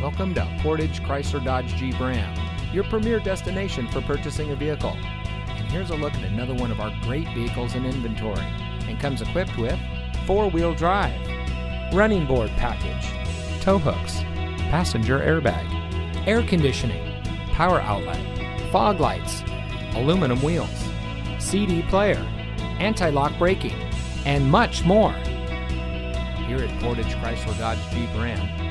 Welcome to Portage Chrysler Dodge Jeep Ram, your premier destination for purchasing a vehicle. And here's a look at another one of our great vehicles in inventory and comes equipped with four wheel drive, running board package, tow hooks, passenger airbag, air conditioning, power outlet, fog lights, aluminum wheels, CD player, anti lock braking, and much more. Here at Portage Chrysler Dodge Jeep Ram,